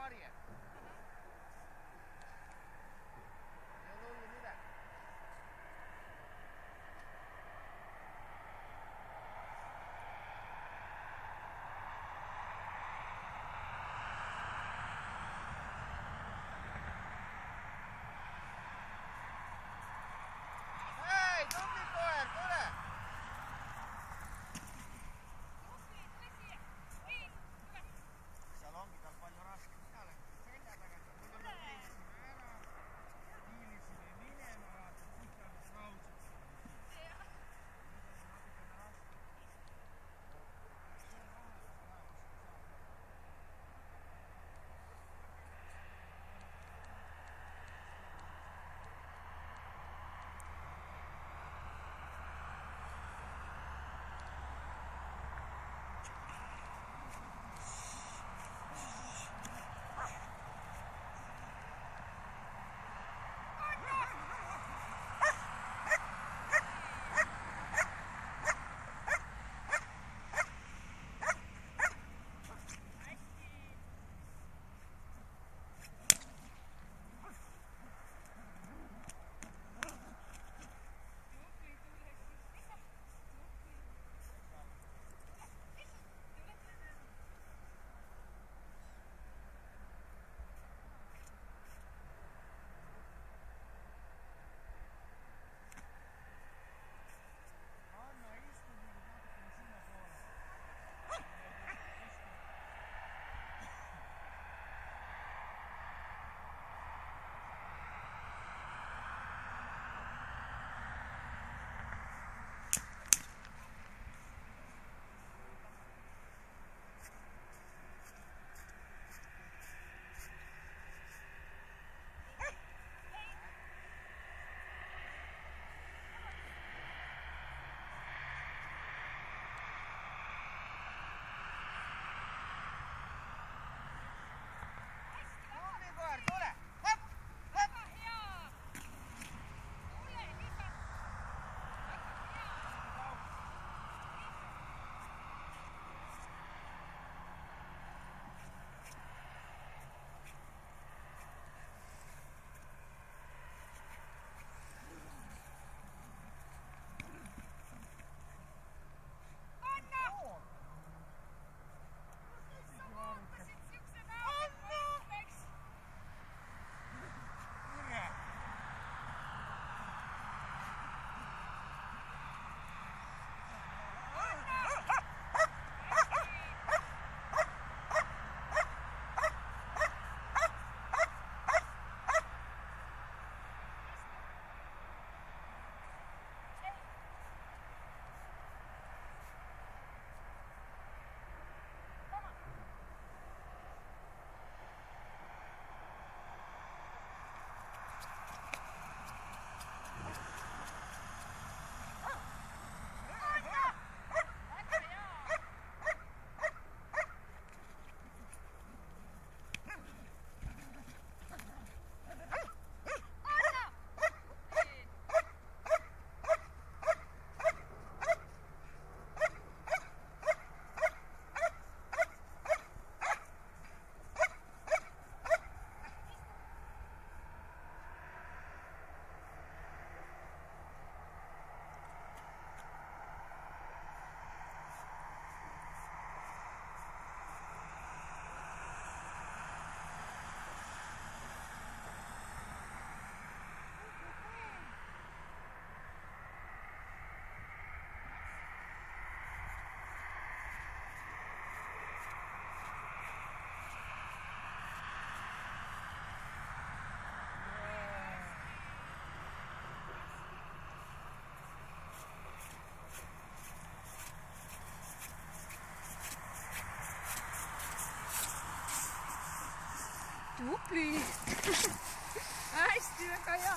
audience. stupid. Ai, estira caiu.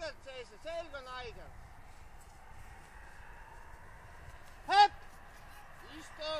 Sirgelt seisa, selg on haige. Hüpp! istu